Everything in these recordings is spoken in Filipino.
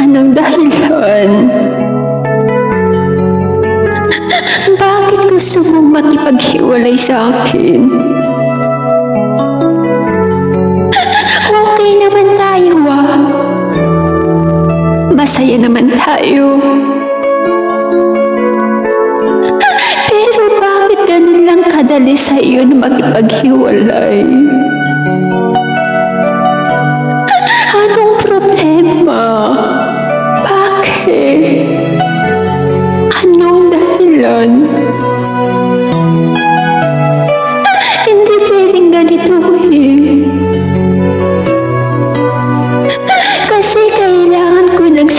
Anong dahilan? Bakit gusto mong makipaghiwalay sa akin? Okay naman tayo ah. Masaya naman tayo. Pero bakit ganun lang kadali sa iyo na makipaghiwalay?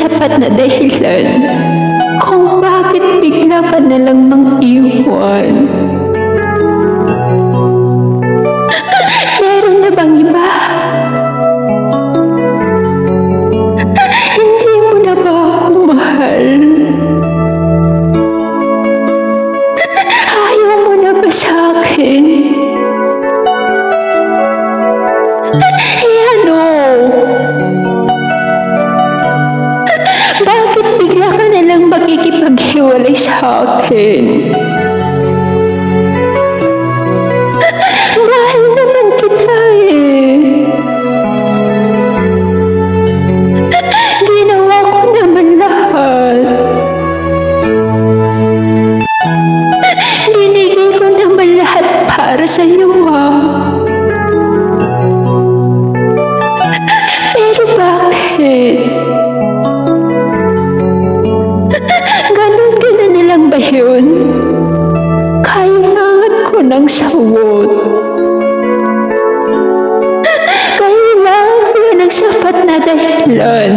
Sapat na dahilan kung bakit bigla ka na lang mang iwan. Meron na bang iba? Hindi mo na ba ako mahal? Ayaw mo na ba sa akin? Makikipaghiwalay sa akin? Mahal naman kita eh. Ginawa ko naman lahat. Binigay ko naman lahat para sa Ngayon, kailangan ko ng sawot. Kailangan ko ng sapat na dahilan.